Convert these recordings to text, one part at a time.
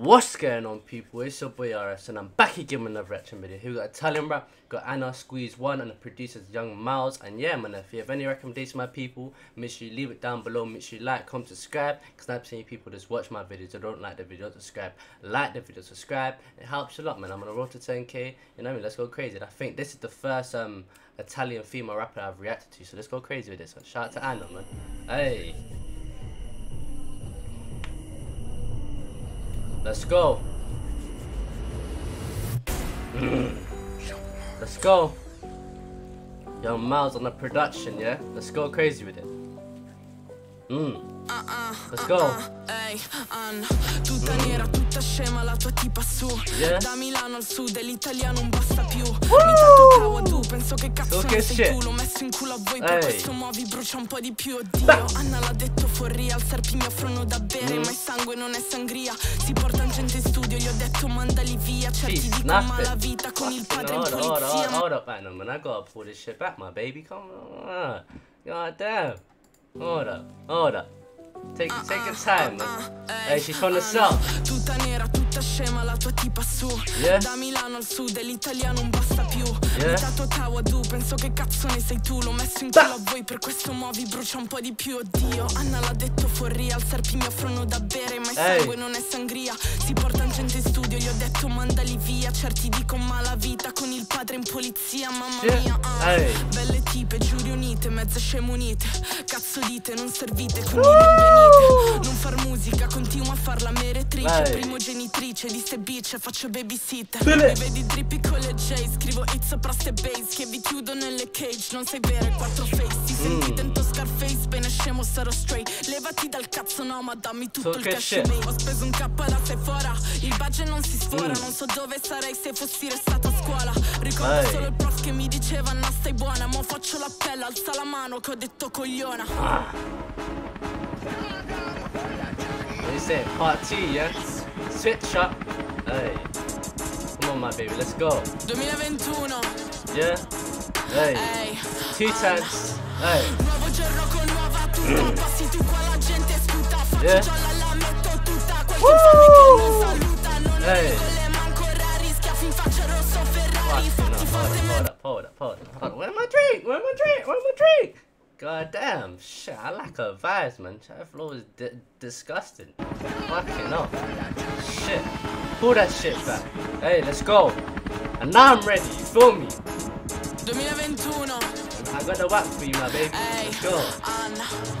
What's going on people, it's your boy RS and I'm back again with another reaction video. Here we got Italian rap, got Anna, Squeeze 1 and the producers Young Miles. And yeah man, if you have any recommendations my people, make sure you leave it down below, make sure you like, comment, subscribe. Because I've seen people just watch my videos, they don't like the video, subscribe. Like the video, subscribe, it helps a lot man. I'm on a roll to 10k, you know what I mean, let's go crazy. And I think this is the first um Italian female rapper I've reacted to, so let's go crazy with this one. Shout out to Anna man. Hey. Let's go. Let's go. Young Miles on the production, yeah? Let's go crazy with it. Mm. Let's go. Ehi, Anna, tutta nera, tutta scema, la tua tipa su. Da Milano al sud e l'italiano non basta più. Mi a tu, penso che cazzo che sei tu. L'ho messo in culo a voi, per questo muovi, brucia un po' di più. Oddio. Anna l'ha detto fuori, al serpi mi offrono da bere, Mm. ma il sangue non è sangria. Si porta gente in studio, gli ho detto mandali via. Certi dicono it. vita con il padre in polizia. hold, up, Anna, man. I gotta pull this shit back, my baby. Come on. God damn. Hold up, hold up. Take, take your time. Hey, she's the south. Tutta nera, tutta scema, la tua tipa su. Yeah. Da Milano al sud e l'italiano non basta più. Yeah. A tu, penso che cazzo ne sei tu. L'ho messo in culo a voi, per questo muovi, brucia un po' di più. Oddio, Anna l'ha detto fuori, al serpi mi offrono da bere, ma il sangue non è sangria. Si porta gente in studio, gli ho detto mandali via. Certi dicono malavita con il padre in polizia, mamma mia. ah. Belle tipe, giuri unite, mezze scemo unite. Cazzo dite, non servite, quindi non venite. Non far musica, continuo a farla meretrice. Ehi. Primogenitrice di ste bitch, faccio babysitter. Mi vedi drippy con le J, scrivo hit sopra ste bass. Che vi chiudo nelle cage, non sei vera, è quattro face. Ti senti Mm. dentro Scarface, bene scemo, sarò straight. Levati dal cazzo, no, ma dammi tutto So il cash. Ho speso un K da Sephora, il budget non si sfora. Mm. Non so dove sarei se fossi restata a scuola. Ricordo Ehi. solo il prof che mi diceva, no, stai buona. Mo faccio l'appello, alza la mano che ho detto cogliona. What you say? Part two, yeah? Switch up. Hey. Come on, my baby, let's go. 2021, Yeah? Hey. ehi. Two times. Hey. Nuovo giorno con nuova tuta Passi tu qua la gente sputa Faccio Yeah. gialla la metto tutta Woo! che Hey. regole manco rari Schiaffi in faccia rosso Ferrari Fucking Fatti up. forte Hold up, hold up, hold up, hold up. Where's my drink? Where's my drink? Where's my drink? God damn. Shit, I like her vibes, man. That flow is di disgusting. Fucking up. Shit. Pull that shit back. Hey, let's go. And now I'm ready, you feel me? 2021 I got the whack for you, my baby. Let's go. Anna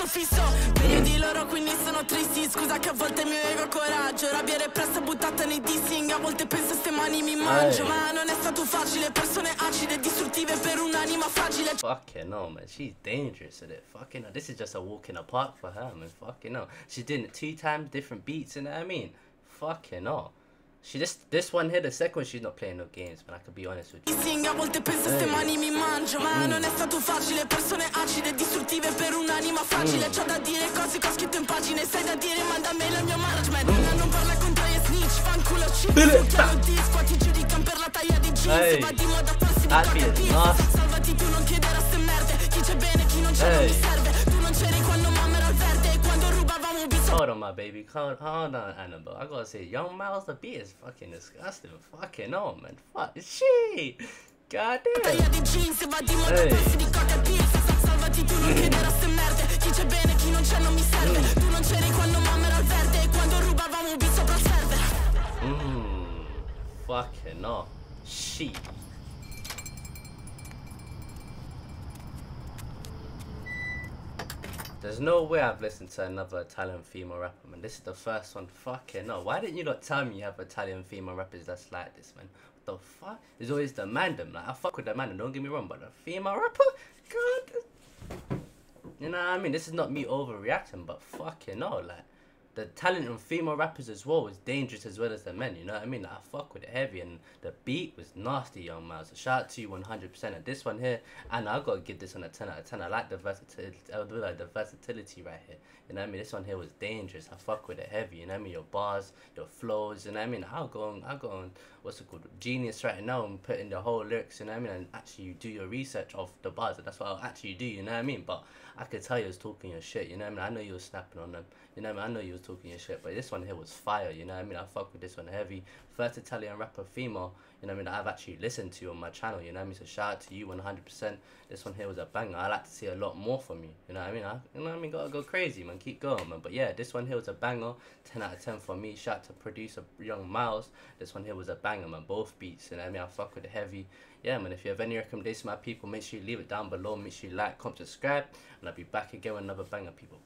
Mi ragazzo fisso Meglio di loro quindi sono tristi Scusa che a volte ego ha coraggio Rabbia repressa buttata nei dissing A volte penso ste mani mi mangio Ehi. Ma non è stato facile Persone acide distruttive per un'anima fragile Fucking no, man. She's dangerous at it. Fucking no. This is just a walk in the park for her, man. Fucking no. She did it two times, different beats, and I mean, fucking no. She just this one here, the second one, she's not playing no games, man. I could be honest with you. A volte penso ste mani mi mangio Ma non è stato facile Persone acide e distruttive per un'anima fragile Mm. C'ho da dire cose che ho scritto in pagine Sai da dire mandamela al mio management Non parla contro gli snitch Fanculo Bene. Succhiano disco Ti giudicano per la taglia di jeans. Va di moda e nasty. piercing Salvati tu non chiedere a ste merde Chi c'è bene chi non c'è non mi serve Hold on, my baby. Hold, hold on, Annabelle. I gotta say, Young Miles the beat is fucking disgusting. Fucking no, man. Fuck she. God damn. di jeans Va di moda mm. There's no way I've listened to another Italian female rapper, man. This is the first one. Fucking no. Why didn't you not tell me you have Italian female rappers that's like this, man? What the fuck? There's always the man them. Like I fuck with the man, don't get me wrong, but the female rapper, God. You know what I mean? This is not me overreacting, but fucking no, like the talent in female rappers as well was dangerous as well as the men. You know what I mean? Like, I fuck with it heavy, and the beat was nasty, young man. So shout out to you one hundred percent. And this one here, and I gotta give this one a ten out of ten. I like the versatility, I like the versatility right here. You know what I mean? This one here was dangerous. I fuck with it heavy. You know what I mean? Your bars, your flows. You know what I mean? I'll go on, I'll go on. What's it called? Genius right now and put in the whole lyrics. You know what I mean? And actually you do your research of the bars. That's what I'll actually do. You know what I mean? But I could tell you was talking your shit. You know what I mean? I know you was snapping on them. You know what I mean? I know you was talking shit. But this one here was fire. You know what I mean? I fuck with this one heavy. First Italian rapper female. You know what I mean? I've actually listened to on my channel. You know what I mean? So shout out to you 100%. This one here was a banger. I like to see a lot more from you. You know I mean? I, you know I mean? Gotta go crazy, man. Keep going, man. But yeah, this one here was a banger. 10 out of 10 for me. Shout out to producer Young Miles. This one here was a banger, man. Both beats. You know I mean? I fuck with it heavy. Yeah, man. If you have any recommendations, my people, make sure you leave it down below. Make sure you like, comment, subscribe. And I'll be back again with another banger, people.